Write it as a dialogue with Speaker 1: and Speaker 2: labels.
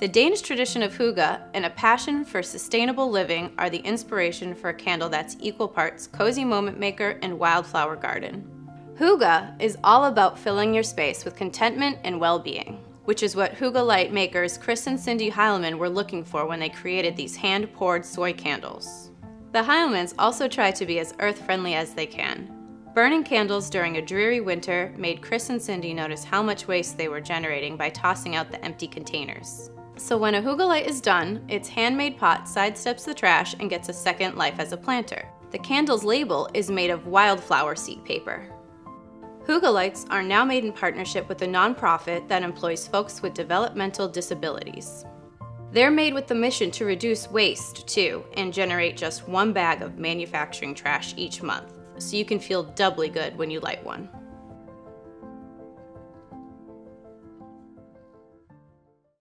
Speaker 1: The Danish tradition of hygge and a passion for sustainable living are the inspiration for a candle that's equal parts cozy moment maker and wildflower garden. Hygge is all about filling your space with contentment and well-being, which is what Hyggelight makers Chris and Cindy Heilman were looking for when they created these hand-poured soy candles. The Heilmans also try to be as earth-friendly as they can. Burning candles during a dreary winter made Chris and Cindy notice how much waste they were generating by tossing out the empty containers. So when a Hyggelight is done, its handmade pot sidesteps the trash and gets a second life as a planter. The candle's label is made of wildflower seed paper. Hyggelights are now made in partnership with a nonprofit that employs folks with developmental disabilities. They're made with the mission to reduce waste, too, and generate just one bag of manufacturing trash each month, so you can feel doubly good when you light one.